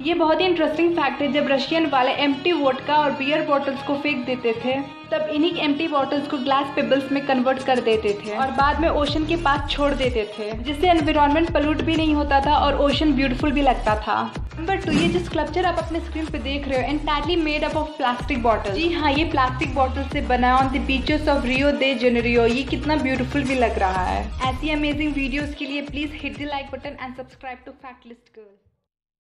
ये बहुत ही interesting fact है, जब रशियन वाले एम्प्टी वोटका और बियर बॉटल्स को फेंक देते थे, तब इन्हीं एम्प्टी बॉटल्स को ग्लास पेबल्स में कन्वर्ट कर देते थे और बाद में ओशन के पास छोड़ देते थे, जिससे एनवायरमेंट पोल्यूट भी नहीं होता था और ओशन ब्यूटीफुल भी लगता था। नंबर टू ये जो स्कल्पचर आप अपने स्क्रीन पे देख रहे हो entirely made up of plastic bottle जी हाँ ये प्लास्टिक बॉटल से बना on the beaches of Rio de Janeiro ये कितना ब्यूटीफुल भी लग रहा है। ऐसी अमेजिंग वीडियोस के लिए please hit the like button and subscribe to fact list girl